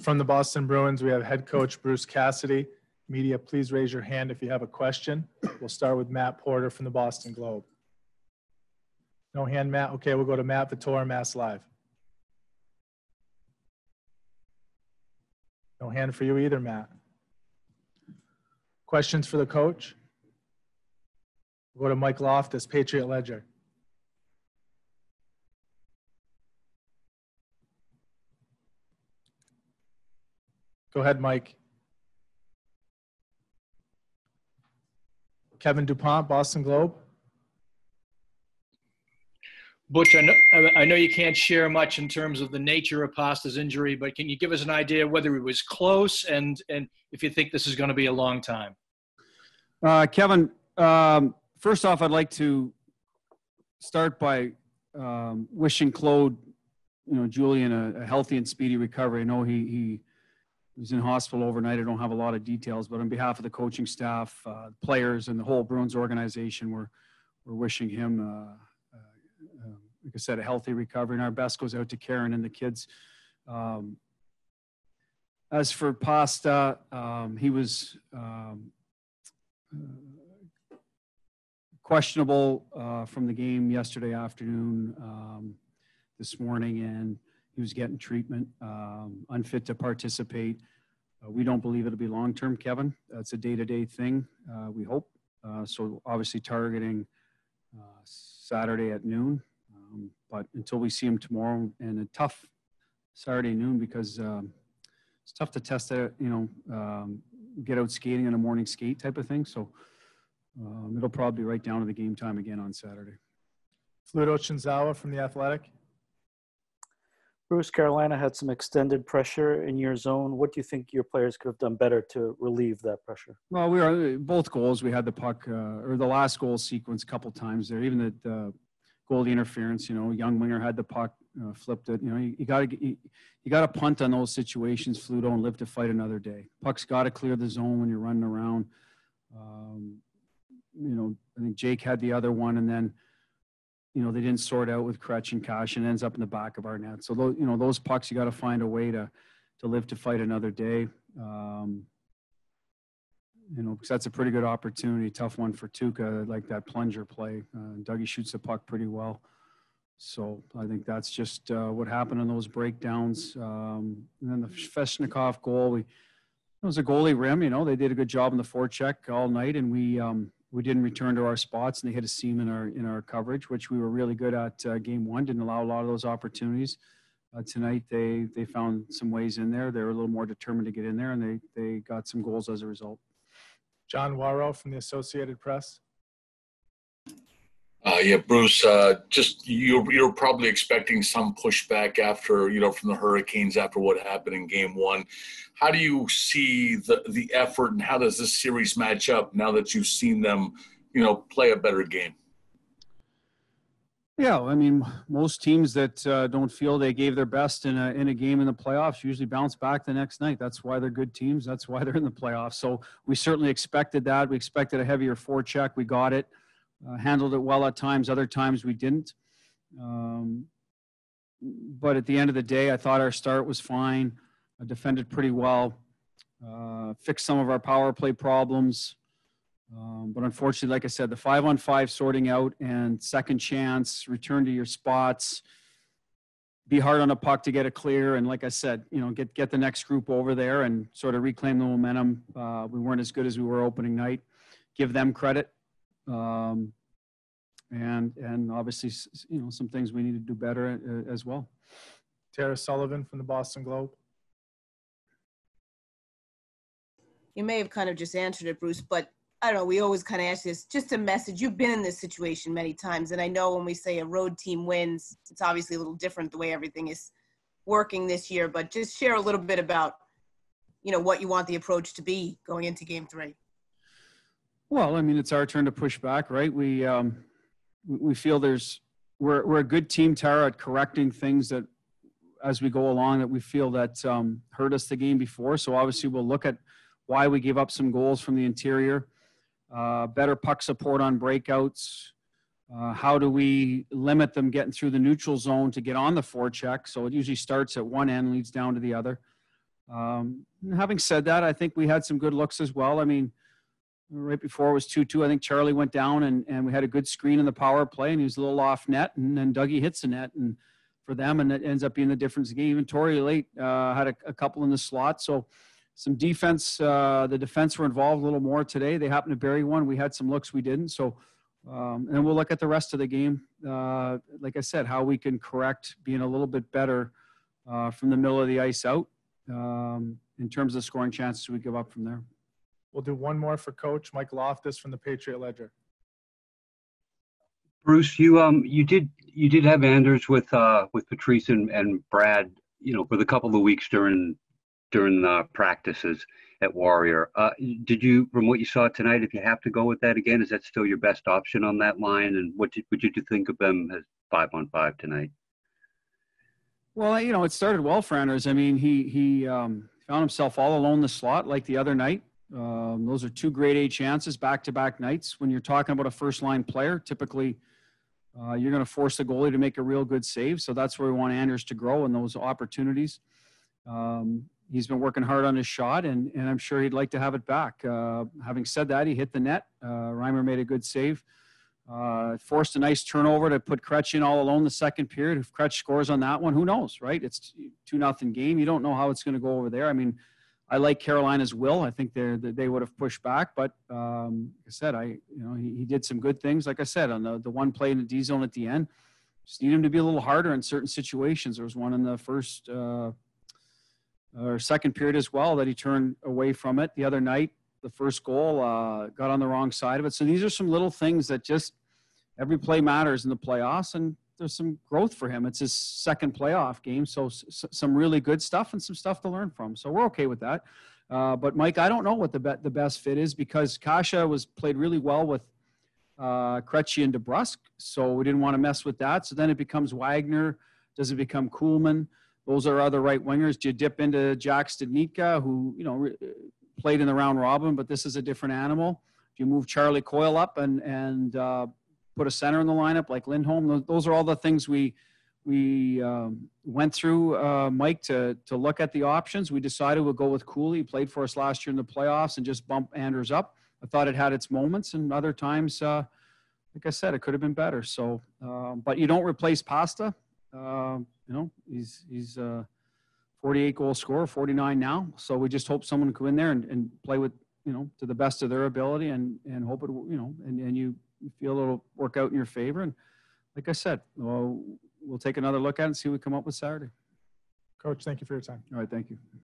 From the Boston Bruins, we have head coach Bruce Cassidy. Media, please raise your hand if you have a question. We'll start with Matt Porter from the Boston Globe. No hand, Matt? Okay, we'll go to Matt Vautour, Mass Live. No hand for you either, Matt. Questions for the coach? We'll go to Mike Loftus, Patriot Ledger. Go ahead, Mike. Kevin DuPont, Boston Globe. Butch, I know, I know you can't share much in terms of the nature of Pasta's injury, but can you give us an idea whether it was close and, and if you think this is going to be a long time? Uh, Kevin, um, first off, I'd like to start by um, wishing Claude, you know, Julien a, a, healthy and speedy recovery. I know he, he was in hospital overnight. I don't have a lot of details, but on behalf of the coaching staff, uh, players, and the whole Bruins organization, we're, we're wishing him uh, like I said, a healthy recovery. And our best goes out to Karen and the kids. Um, as for Pasta, um, he was um, uh, questionable uh, from the game yesterday afternoon, um, this morning, and he was getting treatment, um, unfit to participate. Uh, we don't believe it'll be long term, Kevin. That's a day to day thing, uh, we hope. Uh, so, obviously, targeting uh, Saturday at noon. Um, but until we see him tomorrow, and a tough Saturday noon because um, it's tough to test it, you know, um, get out skating in a morning skate type of thing. So um, it'll probably be right down to the game time again on Saturday. Fluto Shinzawa from The Athletic. Bruce, Carolina had some extended pressure in your zone. What do you think your players could have done better to relieve that pressure? Well, we were both goals. We had the puck uh, or the last goal sequence a couple times there. Even the, uh, goalie interference. You know, young winger had the puck, uh, flipped it. You know, you, you got to you, you got to punt on those situations. Fluto and live to fight another day. Puck's got to clear the zone when you're running around. Um, you know, I think Jake had the other one, and then you know they didn't sort out with Kretsch and Cash, and ends up in the back of our net. So those you know those pucks you got to find a way to to live to fight another day. Um, you know, because that's a pretty good opportunity. Tough one for Tuukka, like that plunger play. Uh, Dougie shoots the puck pretty well. So I think that's just uh, what happened in those breakdowns. Um, and then the Svechnikov goal, we it was a goalie rim. You know, they did a good job in the forecheck all night, and we um, we didn't return to our spots, and they hit a seam in our in our coverage, which we were really good at. Uh, game one didn't allow a lot of those opportunities. Uh, tonight they they found some ways in there. They were a little more determined to get in there, and they they got some goals as a result. John Wawrow from the Associated Press. Uh, yeah, Bruce. Uh, just you're you're probably expecting some pushback after you know from the Hurricanes after what happened in Game One. How do you see the the effort, and how does this series match up now that you've seen them, you know, play a better game? Yeah, I mean, most teams that uh, don't feel they gave their best in a in a game in the playoffs usually bounce back the next night. That's why they're good teams. That's why they're in the playoffs. So we certainly expected that. We expected a heavier forecheck. We got it. Uh, handled it well at times. Other times we didn't. Um, but at the end of the day, I thought our start was fine. I defended pretty well. Uh, fixed some of our power play problems. Um, but unfortunately, like I said, the five on five sorting out and second chance, return to your spots, be hard on a puck to get it clear. And like I said, you know, get, get the next group over there and sort of reclaim the momentum. Uh, we weren't as good as we were opening night. Give them credit. Um, and, and obviously, you know, some things we need to do better uh, as well. Tara Sullivan from the Boston Globe. You may have kind of just answered it, Bruce, but I don't know, we always kind of ask this, just a message. You've been in this situation many times. And I know when we say a road team wins, it's obviously a little different the way everything is working this year, but just share a little bit about, you know, what you want the approach to be going into game three. Well, I mean, it's our turn to push back, right? We, um, we feel there's, we're, we're a good team, Tara, at correcting things that as we go along that we feel that um, hurt us the game before. So obviously we'll look at why we gave up some goals from the interior uh, better puck support on breakouts. Uh, how do we limit them getting through the neutral zone to get on the forecheck? So it usually starts at one end, leads down to the other. Um, having said that, I think we had some good looks as well. I mean, right before it was 2-2, I think Charlie went down and, and we had a good screen in the power play and he was a little off net and then Dougie hits the net and for them and it ends up being the difference game. Even Torey late uh, had a, a couple in the slot. So some defense, uh, the defense were involved a little more today. They happened to bury one. We had some looks we didn't. So, um, and we'll look at the rest of the game. Uh, like I said, how we can correct being a little bit better uh, from the middle of the ice out um, in terms of scoring chances we give up from there. We'll do one more for Coach Mike Loftus from the Patriot Ledger. Bruce, you um you did you did have Anders with uh with Patrice and, and Brad, you know, for the couple of weeks during during uh, practices at Warrior. Uh, did you, from what you saw tonight, if you have to go with that again, is that still your best option on that line? And what did, what did you think of them as five on five tonight? Well, you know, it started well for Anders. I mean, he he um, found himself all alone in the slot like the other night. Um, those are two grade A chances back to back nights. When you're talking about a first line player, typically uh, you're going to force the goalie to make a real good save. So that's where we want Anders to grow in those opportunities. Um, he's been working hard on his shot, and, and I'm sure he'd like to have it back. Uh, having said that, he hit the net. Uh, Reimer made a good save. Uh, forced a nice turnover to put Kretsch in all alone the second period. If Kretsch scores on that one, who knows, right? It's two nothing game. You don't know how it's going to go over there. I mean, I like Carolina's will. I think they they would have pushed back, but um, like I said, I you know he, he did some good things. Like I said, on the the one play in the D zone at the end, just need him to be a little harder in certain situations. There was one in the first uh, or second period as well that he turned away from it the other night. The first goal uh, got on the wrong side of it. So these are some little things that just every play matters in the playoffs, and there's some growth for him. It's his second playoff game, so s- some really good stuff and some stuff to learn from. So we're okay with that. Uh, but Mike, I don't know what the be- the best fit is because Kase was played really well with uh, Krejci and DeBrusk, so we didn't want to mess with that. So then it becomes Wagner. Does it become Kuhlman? Those are other right wingers. Do you dip into Jack Studnicka, who you know re- played in the round robin, but this is a different animal? Do you move Charlie Coyle up and and uh, put a center in the lineup like Lindholm? Those, are all the things we we um, went through, uh, Mike, to to look at the options. We decided we'll go with Cooley. He played for us last year in the playoffs and just bump Anders up. I thought it had its moments, and other times, uh, like I said, it could have been better. So, um, but you don't replace Pasta. Um, you know, he's he's a 48 goal scorer, 49 now. So we just hope someone can go in there and, and play with you know to the best of their ability and and hope it you know and and you feel it'll work out in your favor. And like I said, well, we'll take another look at it and see what we come up with Saturday. Coach, thank you for your time. All right, thank you.